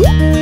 Woo!